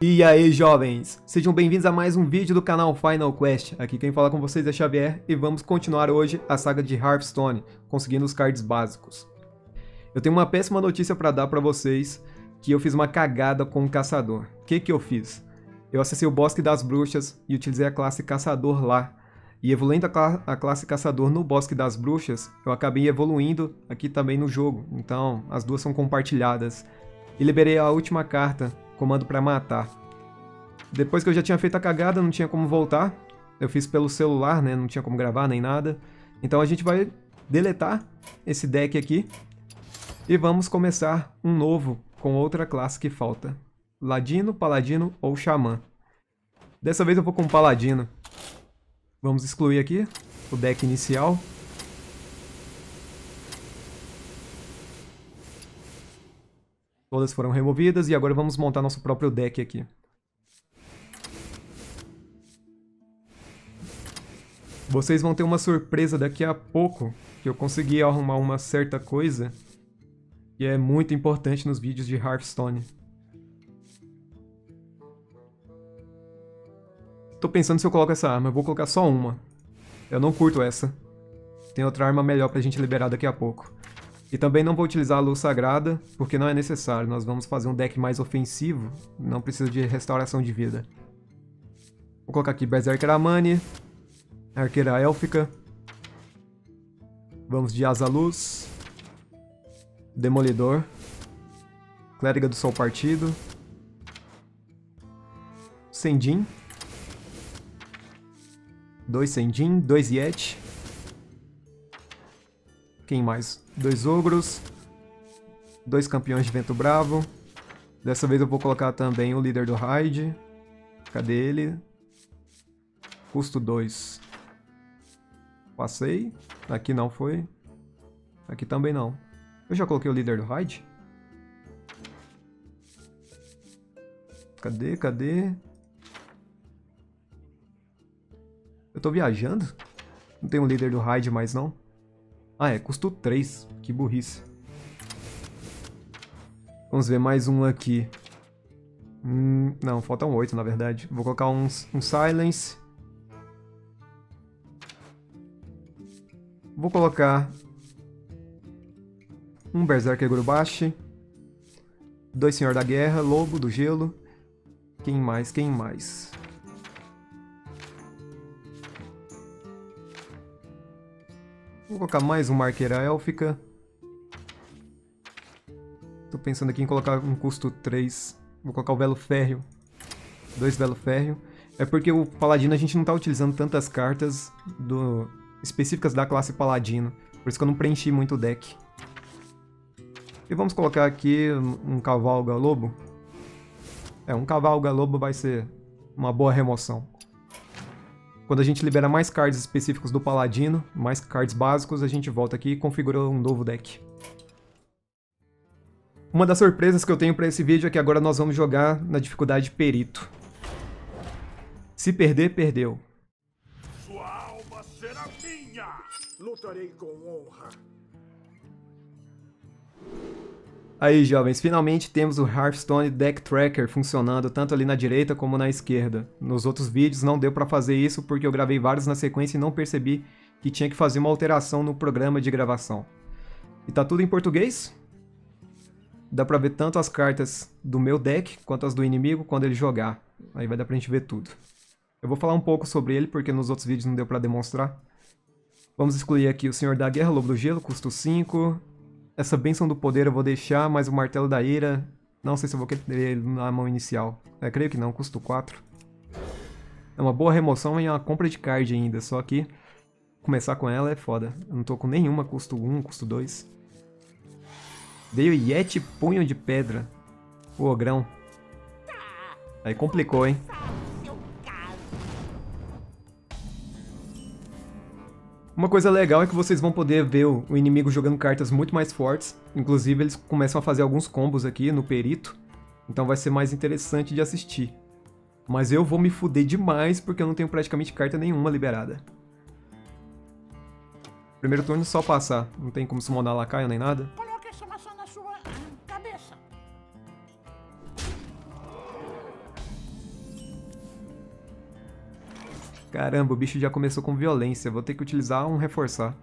E aí, jovens! Sejam bem-vindos a mais um vídeo do canal Final Quest. Aqui quem fala com vocês é Xavier e vamos continuar hoje a saga de Hearthstone, conseguindo os cards básicos. Eu tenho uma péssima notícia para dar para vocês, que eu fiz uma cagada com o Caçador. O que que eu fiz? Eu acessei o Bosque das Bruxas e utilizei a classe Caçador lá. E evoluindo a, cl a classe Caçador no Bosque das Bruxas, eu acabei evoluindo aqui também no jogo. Então, as duas são compartilhadas. E liberei a última carta, comando para matar. Depois que eu já tinha feito a cagada, não tinha como voltar. Eu fiz pelo celular, né? Não tinha como gravar nem nada. Então a gente vai deletar esse deck aqui. E vamos começar um novo com outra classe que falta. Ladino, Paladino ou Xamã. Dessa vez eu vou com Paladino. Vamos excluir aqui o deck inicial. Todas foram removidas e agora vamos montar nosso próprio deck aqui. Vocês vão ter uma surpresa daqui a pouco, que eu consegui arrumar uma certa coisa que é muito importante nos vídeos de Hearthstone. Tô pensando se eu coloco essa arma, eu vou colocar só uma. Eu não curto essa. Tem outra arma melhor pra gente liberar daqui a pouco. E também não vou utilizar a luz sagrada, porque não é necessário. Nós vamos fazer um deck mais ofensivo, não precisa de restauração de vida. Vou colocar aqui Berserker Amani, Arqueira Élfica. Vamos de Asa Luz, Demolidor, Clériga do Sol Partido, Sendin, dois Sendin, dois Yeti. Quem mais? Dois ogros. Dois campeões de vento bravo. Dessa vez eu vou colocar também o líder do raid. Cadê ele? Custo 2. Passei. Aqui não foi. Aqui também não. Eu já coloquei o líder do raid? Cadê? Cadê? Eu tô viajando? Não tem um líder do raid mais não? Ah, é, custo 3. Que burrice. Vamos ver mais um aqui. Hum, não, faltam 8 na verdade. Vou colocar um, um Silence. Vou colocar um Berserker Gurubashi. Dois Senhor da Guerra, Lobo do Gelo. Quem mais? Quem mais? Vou colocar mais uma arqueira élfica. Tô pensando aqui em colocar um custo 3. Vou colocar o velo férreo. Dois velo férreo. É porque o paladino a gente não tá utilizando tantas cartas do... específicas da classe paladino. Por isso que eu não preenchi muito o deck. E vamos colocar aqui um cavalo galobo. É, um cavalo galobo vai ser uma boa remoção. Quando a gente libera mais cards específicos do Paladino, mais cards básicos, a gente volta aqui e configura um novo deck. Uma das surpresas que eu tenho para esse vídeo é que agora nós vamos jogar na dificuldade Perito. Se perder, perdeu. Sua alma será minha! Lutarei com honra. Aí, jovens, finalmente temos o Hearthstone Deck Tracker funcionando tanto ali na direita como na esquerda. Nos outros vídeos não deu para fazer isso porque eu gravei vários na sequência e não percebi que tinha que fazer uma alteração no programa de gravação. E tá tudo em português. Dá pra ver tanto as cartas do meu deck quanto as do inimigo quando ele jogar. Aí vai dar pra gente ver tudo. Eu vou falar um pouco sobre ele porque nos outros vídeos não deu pra demonstrar. Vamos excluir aqui o Senhor da Guerra, Lobo do Gelo, custo 5. Essa benção do poder eu vou deixar, mas o martelo da ira... Não sei se eu vou querer ele na mão inicial. É, creio que não, custo 4. É uma boa remoção e é uma compra de card ainda, só que... Começar com ela é foda. Eu não tô com nenhuma, custo 1, custo 2. Veio Yeti Punho de Pedra. O ogrão. Aí complicou, hein? Uma coisa legal é que vocês vão poder ver o inimigo jogando cartas muito mais fortes. Inclusive, eles começam a fazer alguns combos aqui no perito. Então vai ser mais interessante de assistir. Mas eu vou me fuder demais porque eu não tenho praticamente carta nenhuma liberada. Primeiro turno só passar. Não tem como summonar lacaio nem nada. Caramba, o bicho já começou com violência. Vou ter que utilizar um reforçar.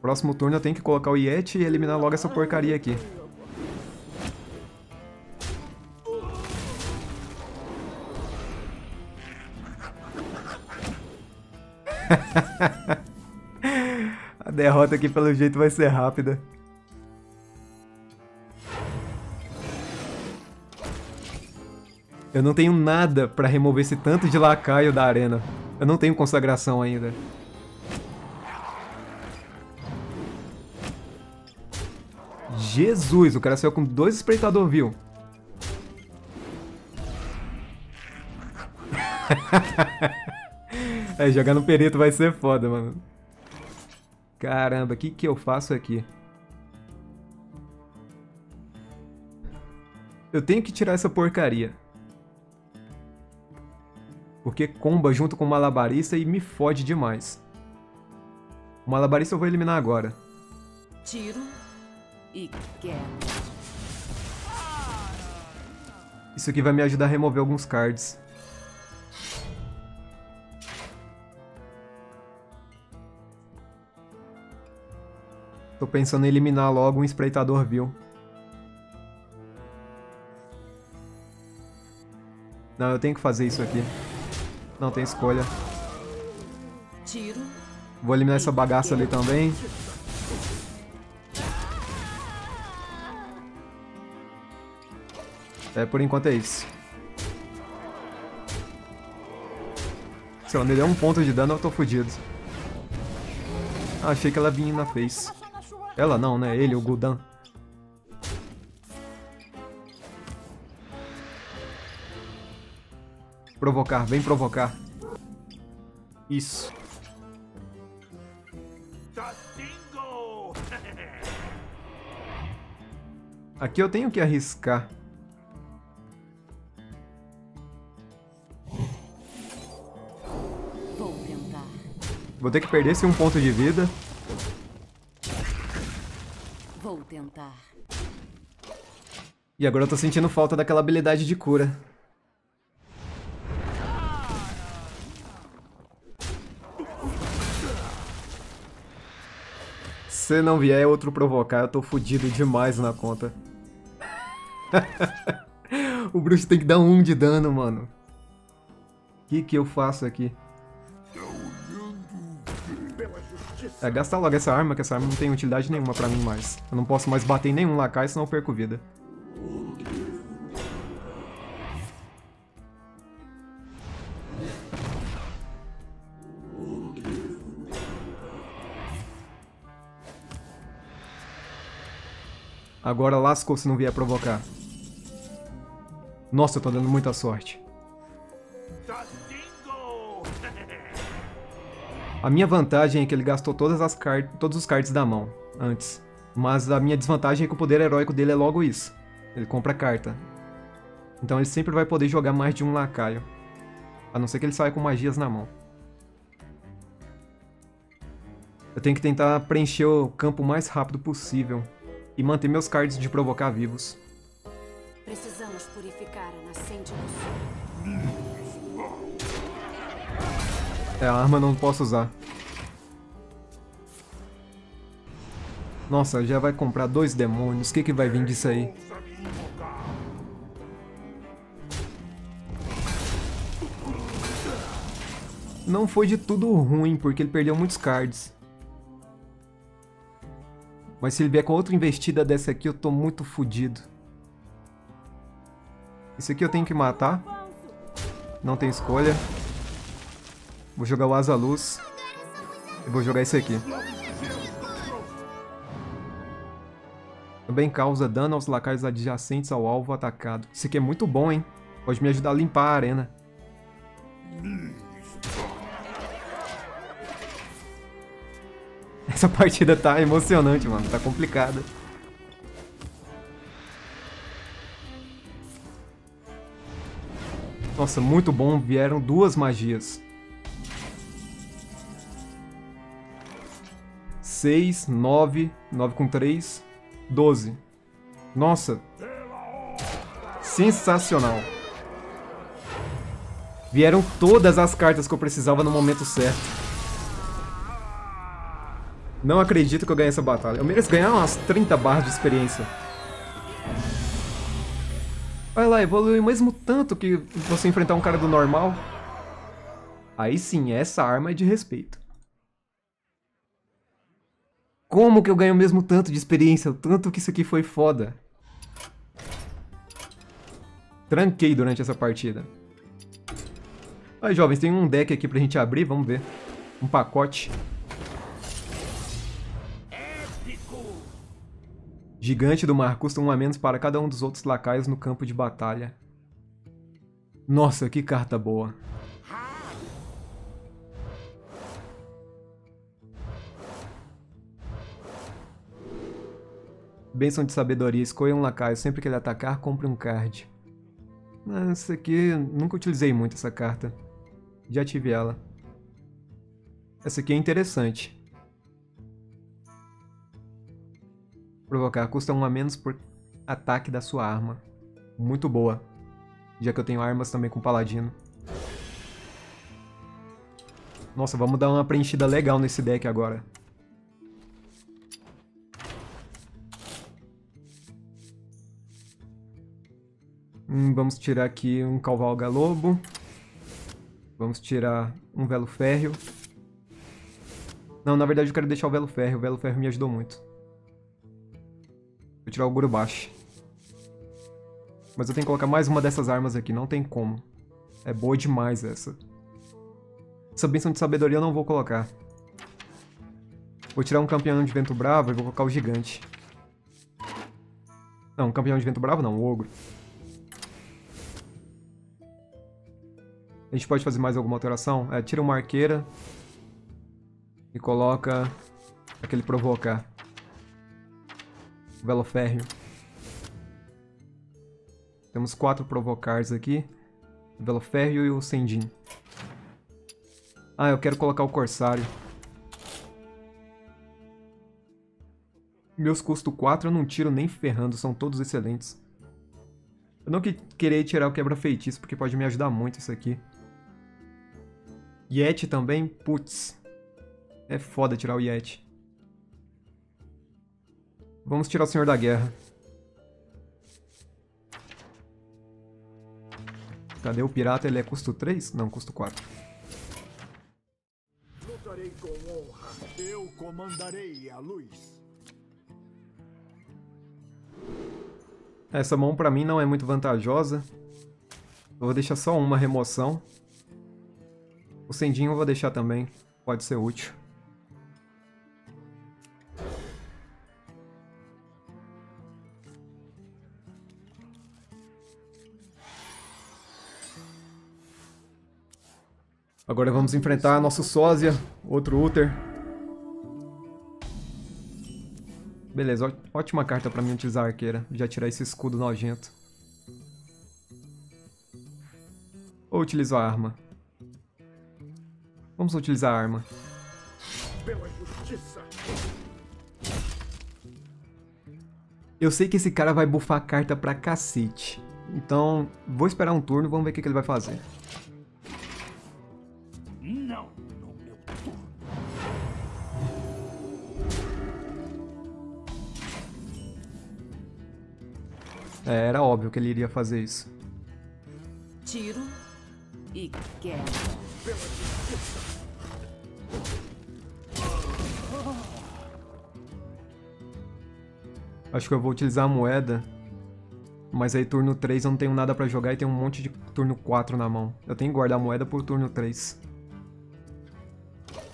Próximo turno eu tenho que colocar o Yeti e eliminar logo essa porcaria aqui. A derrota aqui pelo jeito vai ser rápida. Eu não tenho nada pra remover esse tanto de lacaio da arena. Eu não tenho consagração ainda. Jesus, o cara saiu com dois espreitador, viu? é, jogar no perito vai ser foda, mano. Caramba, o que que eu faço aqui? Eu tenho que tirar essa porcaria. Porque comba junto com o malabarista e me fode demais. O malabarista eu vou eliminar agora. Tiro e queda. Isso aqui vai me ajudar a remover alguns cards. Tô pensando em eliminar logo um espreitador vil. Não, eu tenho que fazer isso aqui. Não tem escolha. Vou eliminar essa bagaça ali também. É, por enquanto é isso. Se ela me der um ponto de dano, eu tô fudido. Ah, achei que ela vinha na face. Ela não, né? Ele, o Gul'dan. Provocar, vem provocar. Isso. Aqui eu tenho que arriscar. Vou tentar. Vou ter que perder esse um ponto de vida. Vou tentar. E agora eu tô sentindo falta daquela habilidade de cura. Se não vier outro provocar, eu tô fudido demais na conta. o bruxo tem que dar um de dano, mano. O que que eu faço aqui? É, gasta logo essa arma, que essa arma não tem utilidade nenhuma pra mim mais. Eu não posso mais bater em nenhum lacai, senão eu perco vida. Agora lascou se não vier provocar. Nossa, eu tô dando muita sorte. A minha vantagem é que ele gastou todas as todos os cards da mão antes. Mas a minha desvantagem é que o poder heróico dele é logo isso. Ele compra carta. Então ele sempre vai poder jogar mais de um lacaio. A não ser que ele saia com magias na mão. Eu tenho que tentar preencher o campo o mais rápido possível. E manter meus cards de provocar vivos. Precisamos purificar a nascente do sul. É, a arma não posso usar. Nossa, já vai comprar dois demônios. O que, que vai vir disso aí? Não foi de tudo ruim, porque ele perdeu muitos cards. Mas se ele vier com outra investida dessa aqui, eu tô muito fodido. Esse aqui eu tenho que matar. Não tem escolha. Vou jogar o Asa Luz. E vou jogar esse aqui. Também causa dano aos lacaios adjacentes ao alvo atacado. Isso aqui é muito bom, hein? Pode me ajudar a limpar a arena. Essa partida tá emocionante, mano. Tá complicada. Nossa, muito bom. Vieram duas magias. 6, 9, 9 com 3, 12. Nossa. Sensacional. Vieram todas as cartas que eu precisava no momento certo. Não acredito que eu ganhei essa batalha. Eu mereço ganhar umas 30 barras de experiência. Olha lá, evoluiu mesmo tanto que você enfrentar um cara do normal. Aí sim, essa arma é de respeito. Como que eu ganho mesmo tanto de experiência? Tanto que isso aqui foi foda. Tranquei durante essa partida. Aí, jovens, tem um deck aqui pra gente abrir, vamos ver. Um pacote. Gigante do mar custa um a menos para cada um dos outros lacaios no campo de batalha. Nossa, que carta boa. Bênção de sabedoria, escolha um lacaio. Sempre que ele atacar, compre um card. Essa aqui, nunca utilizei muito essa carta. Já tive ela. Essa aqui é interessante. Provocar custa um a menos por ataque da sua arma. Muito boa. Já que eu tenho armas também com paladino. Nossa, vamos dar uma preenchida legal nesse deck agora. Hum, vamos tirar aqui um Calvalga Lobo. Vamos tirar um Velo Férreo. Não, na verdade eu quero deixar o Velo Férreo. O Velo Férreo me ajudou muito. Vou tirar o Gurubashi. Mas eu tenho que colocar mais uma dessas armas aqui, não tem como. É boa demais essa. Essa de sabedoria eu não vou colocar. Vou tirar um campeão de vento bravo e vou colocar o gigante. Não, um campeão de vento bravo não, o ogro. A gente pode fazer mais alguma alteração? É, tira uma arqueira e coloca aquele provocar. Veloférreo. Temos quatro provocars aqui. O e o Sendin. Ah, eu quero colocar o Corsário. Meus custos 4 eu não tiro nem ferrando, são todos excelentes. Eu não que querer tirar o quebra-feitiço, porque pode me ajudar muito isso aqui. Yeti também, putz. É foda tirar o Yeti. Vamos tirar o Senhor da Guerra. Cadê o pirata? Ele é custo 3? Não, custo 4. Lutarei com honra. Eu comandarei a luz. Essa mão pra mim não é muito vantajosa. Eu vou deixar só uma remoção. O Sendinho eu vou deixar também. Pode ser útil. Agora vamos enfrentar nosso sósia, outro Uther. Beleza, ótima carta pra mim utilizar a arqueira. Já tirar esse escudo nojento. Ou utilizo a arma. Vamos utilizar a arma. Eu sei que esse cara vai bufar a carta pra cacete. Então, vou esperar um turno, vamos ver o que, que ele vai fazer. É, era óbvio que ele iria fazer isso. Tiro e quero. Acho que eu vou utilizar a moeda. Mas aí turno 3 eu não tenho nada pra jogar e tem um monte de turno 4 na mão. Eu tenho que guardar a moeda por turno 3.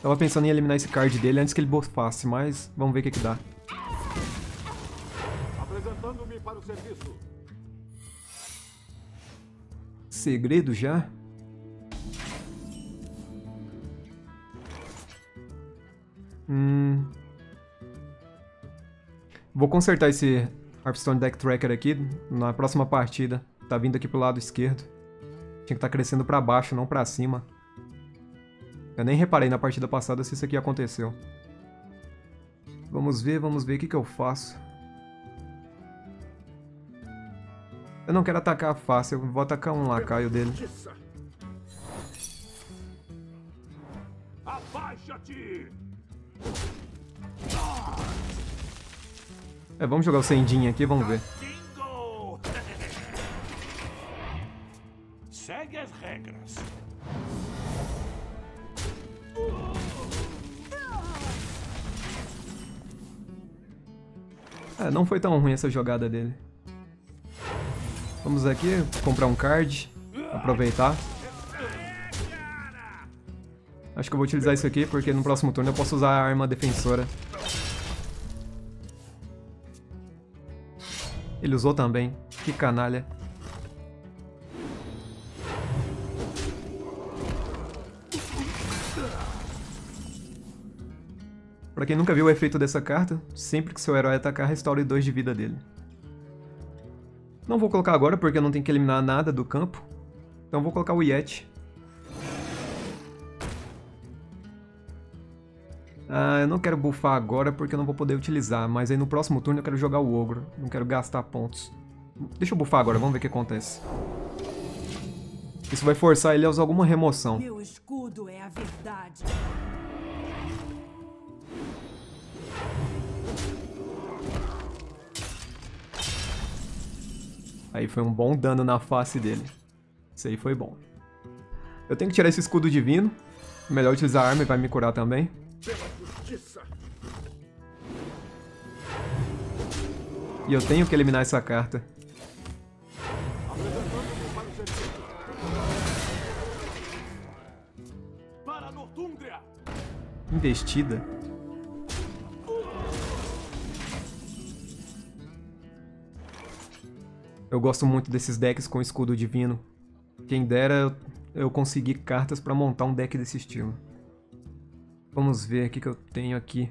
Tava pensando em eliminar esse card dele antes que ele buffasse, mas vamos ver o que que dá. Serviço. Segredo já? Hum... Vou consertar esse Hearthstone Deck Tracker aqui na próxima partida. Tá vindo aqui pro lado esquerdo. Tinha que estar tá crescendo pra baixo, não pra cima. Eu nem reparei na partida passada se isso aqui aconteceu. Vamos ver, vamos ver o que, que eu faço. Eu não quero atacar fácil, eu vou atacar um lacaio dele. É, vamos jogar o Sendin aqui, vamos ver. Segue as regras. É, não foi tão ruim essa jogada dele. Vamos aqui comprar um card, aproveitar. Acho que eu vou utilizar isso aqui porque no próximo turno eu posso usar a arma defensora. Ele usou também. Que canalha. Pra quem nunca viu o efeito dessa carta, sempre que seu herói atacar, restaure 2 de vida dele. Não vou colocar agora porque eu não tenho que eliminar nada do campo. Então vou colocar o Yeti. Ah, eu não quero buffar agora porque eu não vou poder utilizar, mas aí no próximo turno eu quero jogar o Ogro. Não quero gastar pontos. Deixa eu buffar agora, vamos ver o que acontece. Isso vai forçar ele a usar alguma remoção. Meu escudo é a verdade. Aí foi um bom dano na face dele. Isso aí foi bom. Eu tenho que tirar esse escudo divino. Melhor utilizar a arma e vai me curar também. E eu tenho que eliminar essa carta. Investida. Eu gosto muito desses decks com escudo divino. Quem dera eu conseguir cartas pra montar um deck desse estilo. Vamos ver o que, que eu tenho aqui.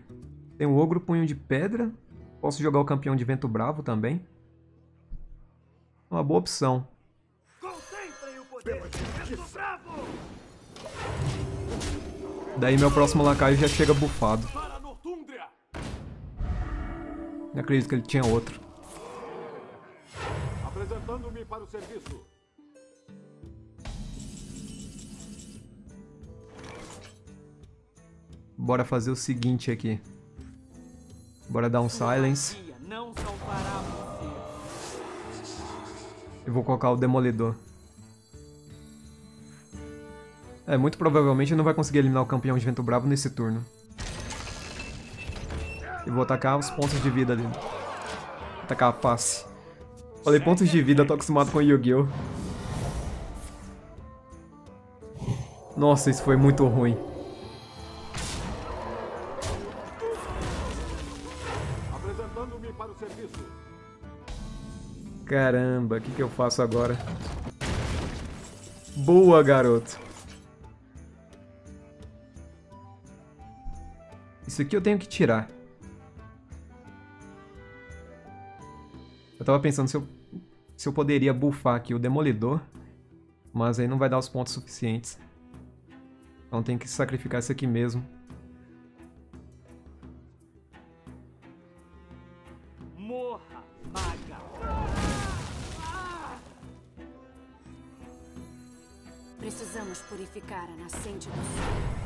Tem o Ogro Punho de Pedra. Posso jogar o Campeão de Vento Bravo também. Uma boa opção. Daí meu próximo lacaio já chega bufado. Para! Não acredito que ele tinha outro. Apresentando-me para o serviço. Bora fazer o seguinte aqui. Bora dar um silence. Eu vou colocar o Demolidor. É, muito provavelmente não vai conseguir eliminar o campeão de Vento Bravo nesse turno. E vou atacar os pontos de vida dele. Atacar a face. Falei pontos de vida, tô acostumado com Yu-Gi-Oh! Nossa, isso foi muito ruim. Apresentando-me para o serviço. Caramba, o que, que eu faço agora? Boa, garoto. Isso aqui eu tenho que tirar. Eu tava pensando se eu, se eu poderia buffar aqui o Demolidor, mas aí não vai dar os pontos suficientes. Então tem que sacrificar isso aqui mesmo. Morra, maga. Precisamos purificar a nascente do sol.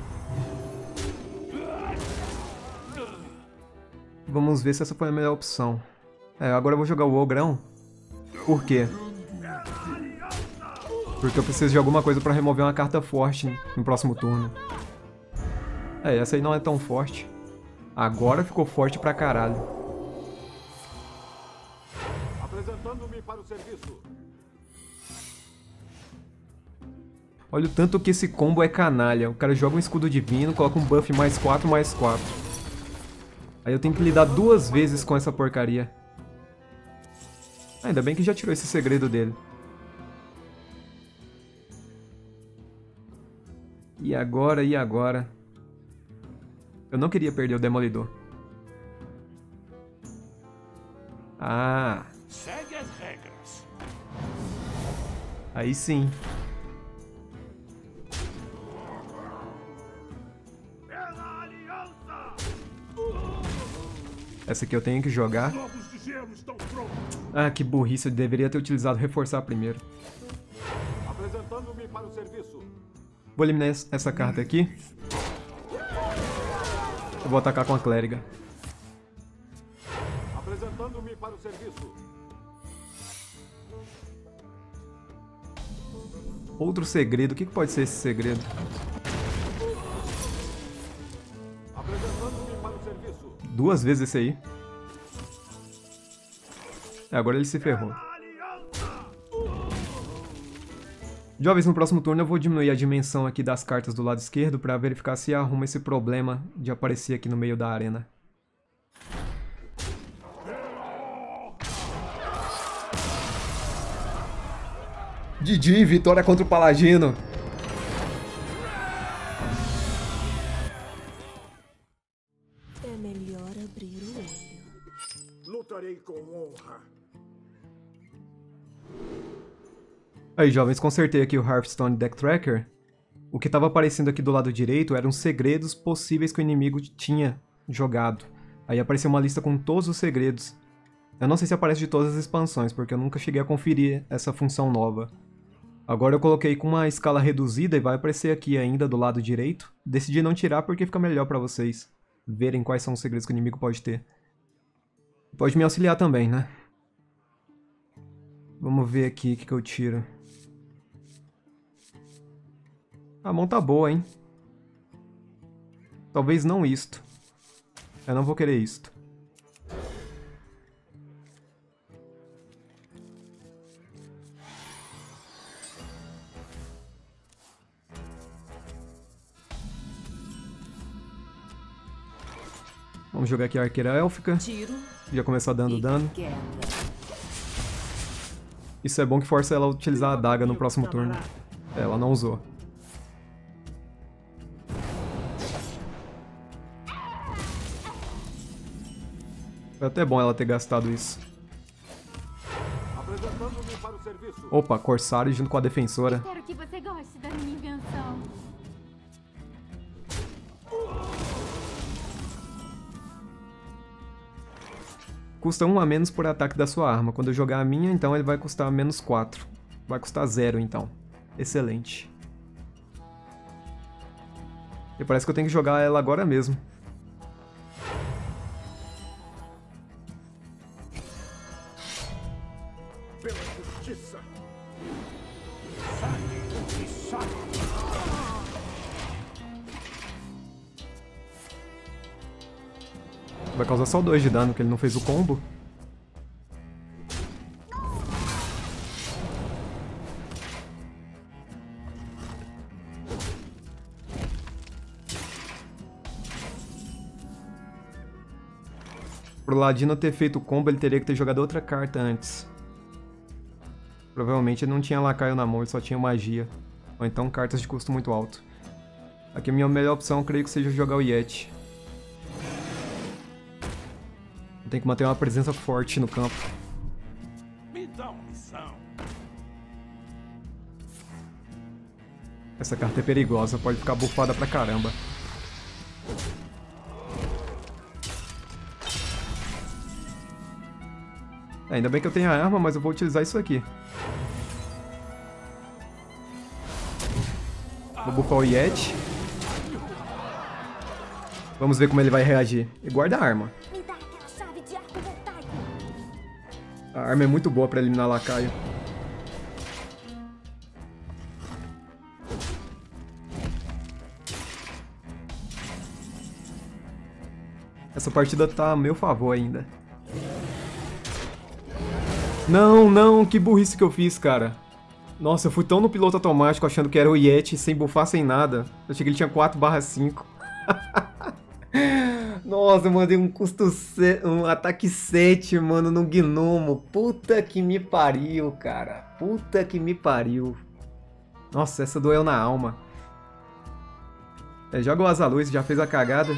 Vamos ver se essa foi a melhor opção. É, agora eu vou jogar o Ogrão. Por quê? Porque eu preciso de alguma coisa pra remover uma carta forte no próximo turno. É, essa aí não é tão forte. Agora ficou forte pra caralho. Apresentando-me para o serviço. Olha o tanto que esse combo é canalha. O cara joga um escudo divino, coloca um buff mais 4, mais 4. Aí eu tenho que lidar duas vezes com essa porcaria. Ainda bem que já tirou esse segredo dele. E agora, e agora? Eu não queria perder o Demolidor. Ah, Segue as regras. aí sim. Essa aqui eu tenho que jogar. Estão prontos. Ah, que burrice, eu deveria ter utilizado reforçar primeiro. Apresentando-me para o serviço. Vou eliminar es- essa carta aqui. Eu vou atacar com a clériga. Apresentando-me para o serviço. Outro segredo. O que pode ser esse segredo? Duas vezes esse aí. É, agora ele se ferrou. Jovens, no próximo turno eu vou diminuir a dimensão aqui das cartas do lado esquerdo para verificar se arruma esse problema de aparecer aqui no meio da arena. Didi, vitória contra o Paladino. É melhor abrir o olho. Lutarei com honra. Aí, jovens, consertei aqui o Hearthstone Deck Tracker. O que estava aparecendo aqui do lado direito eram segredos possíveis que o inimigo tinha jogado. Aí apareceu uma lista com todos os segredos. Eu não sei se aparece de todas as expansões, porque eu nunca cheguei a conferir essa função nova. Agora eu coloquei com uma escala reduzida e vai aparecer aqui ainda do lado direito. Decidi não tirar porque fica melhor para vocês verem quais são os segredos que o inimigo pode ter. Pode me auxiliar também, né? Vamos ver aqui o que, que eu tiro. A mão tá boa, hein? Talvez não isto. Eu não vou querer isto. Vamos jogar aqui a arqueira élfica. Tiro Já começar dando dano. queda. Isso é bom que força ela a utilizar a adaga no próximo turno. É, ela não usou. Foi até bom ela ter gastado isso. Opa, Corsário junto com a defensora. Custa 1 a menos por ataque da sua arma. Quando eu jogar a minha, então ele vai custar menos 4. Vai custar 0, então. Excelente. E parece que eu tenho que jogar ela agora mesmo. Pela justiça. Vai causar só 2 de dano, que ele não fez o combo. Pro Ladino ter feito o combo, ele teria que ter jogado outra carta antes. Provavelmente ele não tinha lacaio na mão, ele só tinha magia. Ou então cartas de custo muito alto. Aqui a minha melhor opção, creio que seja jogar o Yeti. Tem que manter uma presença forte no campo. Me dá uma missão. Essa carta é perigosa, pode ficar bufada pra caramba. Ainda bem que eu tenho a arma, mas eu vou utilizar isso aqui. Vou bufar o Yeti. Vamos ver como ele vai reagir. E guarda a arma. Arma é muito boa pra eliminar lacaio. Essa partida tá a meu favor ainda. Não, não, que burrice que eu fiz, cara. Nossa, eu fui tão no piloto automático achando que era o Yeti sem buffar, sem nada. Eu achei que ele tinha 4 5. Nossa, eu mandei um custo um ataque 7, mano, no gnomo. Puta que me pariu, cara. Puta que me pariu. Nossa, essa doeu na alma. É, joga o Azaluz, já fez a cagada.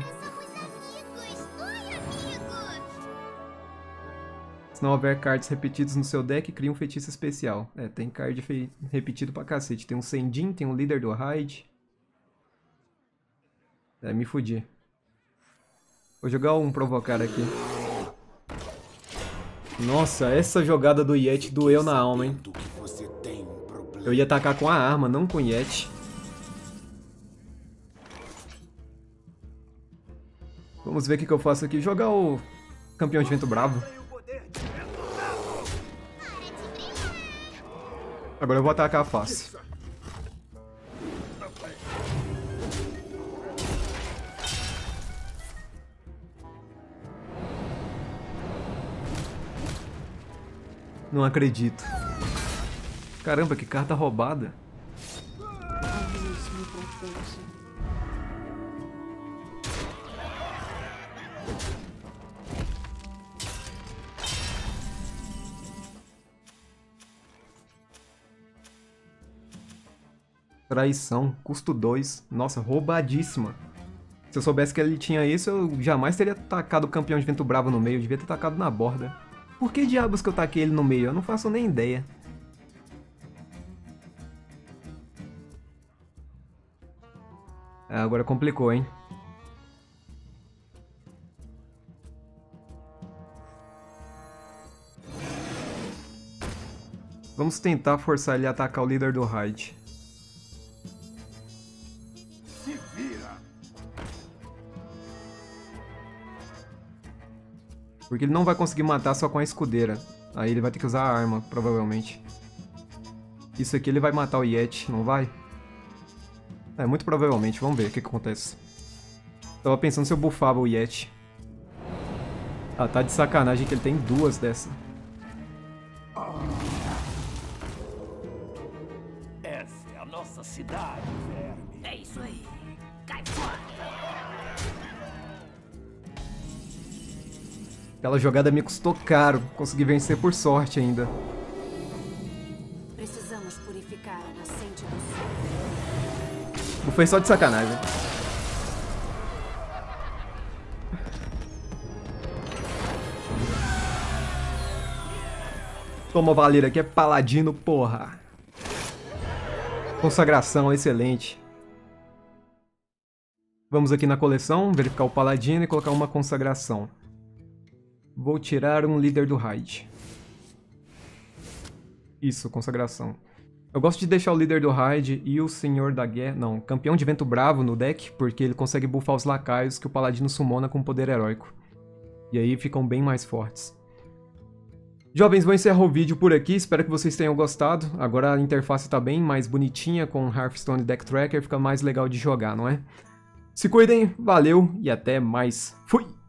Se não houver cards repetidos no seu deck, cria um feitiço especial. É, tem card repetido pra cacete. Tem um Sendin, tem um líder do Raid. É, me fudi. Vou jogar um provocar aqui. Nossa, essa jogada do Yeti doeu na alma, hein? Eu ia atacar com a arma, não com o Yeti. Vamos ver o que, que eu faço aqui. Jogar o campeão de vento bravo. Agora eu vou atacar a face. Não acredito. Caramba, que carta roubada. Traição, custo 2. Nossa, roubadíssima. Se eu soubesse que ele tinha isso, eu jamais teria tacado o campeão de vento bravo no meio. Eu devia ter tacado na borda. Por que diabos que eu taquei ele no meio? Eu não faço nem ideia. Ah, agora complicou, hein? Vamos tentar forçar ele a atacar o líder do raid. Porque ele não vai conseguir matar só com a escudeira. Aí ele vai ter que usar a arma, provavelmente. Isso aqui ele vai matar o Yeti, não vai? É, muito provavelmente. Vamos ver o que, que acontece. Tava pensando se eu buffava o Yeti. Ah, tá de sacanagem que ele tem duas dessa. Aquela jogada me custou caro. Consegui vencer por sorte ainda. Precisamos purificar a nascente do sul. Foi só de sacanagem. Toma Valeira aqui é paladino, porra. Consagração, excelente. Vamos aqui na coleção, verificar o paladino e colocar uma consagração. Vou tirar um líder do raid. Isso, consagração. Eu gosto de deixar o líder do raid e o senhor da guerra, não, campeão de vento bravo no deck, porque ele consegue buffar os lacaios que o paladino sumona com poder heróico. E aí ficam bem mais fortes. Jovens, vou encerrar o vídeo por aqui, espero que vocês tenham gostado. Agora a interface está bem mais bonitinha com Hearthstone Deck Tracker, fica mais legal de jogar, não é? Se cuidem, valeu e até mais. Fui!